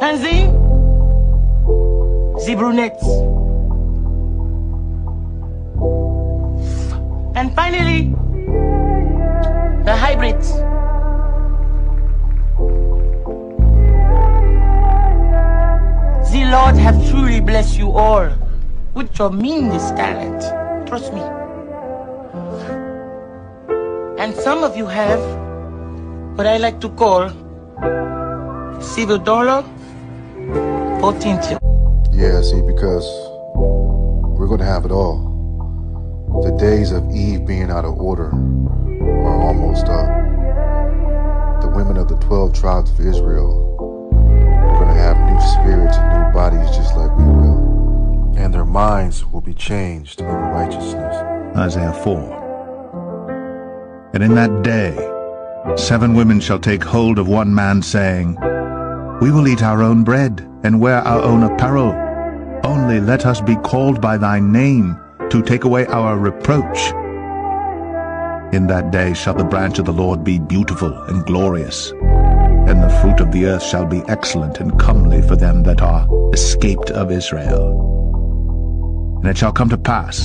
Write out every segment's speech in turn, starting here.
Tanzine, the brunettes. And finally, the hybrids. The Lord have truly blessed you all with your meanest talent. Trust me. And some of you have what I like to call civil dollar potential. Yeah, see, because we're going to have it all. The days of Eve being out of order are almost up. The women of the 12 tribes of Israel are going to have new spirits and new bodies just like we will. And their minds will be changed in righteousness. Isaiah 4. And in that day, seven women shall take hold of one man, saying, We will eat our own bread and wear our own apparel. Only let us be called by thy name to take away our reproach. In that day shall the branch of the Lord be beautiful and glorious, and the fruit of the earth shall be excellent and comely for them that are escaped of Israel. And it shall come to pass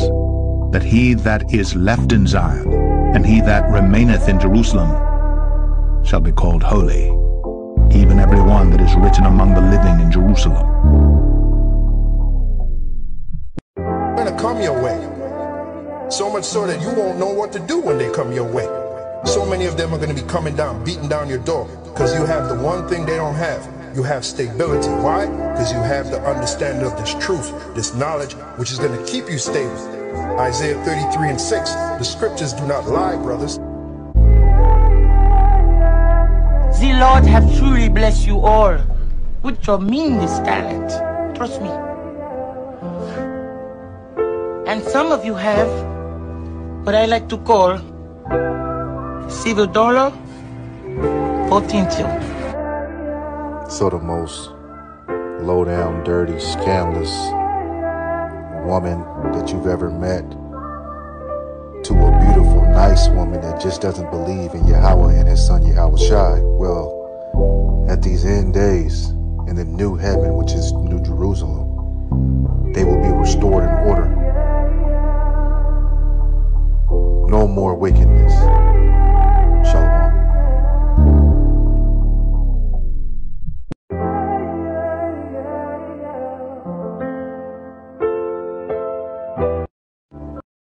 that he that is left in Zion, and he that remaineth in Jerusalem, shall be called holy, even every one that is written among the living in Jerusalem. gonna come your way. So much so that you won't know what to do when they come your way. So many of them are gonna be coming down, beating down your door, because you have the one thing they don't have. You have stability. Why? Because you have the understanding of this truth, this knowledge, which is gonna keep you stable. Isaiah 33 and 6. The scriptures do not lie, brothers. Lord have truly blessed you all with tremendous talent. Trust me. And some of you have what I like to call civil dollar potential. So the most low down, dirty, scandalous woman that you've ever met to a beautiful, nice woman that just doesn't believe in Yahweh and his son Yahawashi. Well, at these end days, in the new heaven, which is New Jerusalem, they will be restored in order.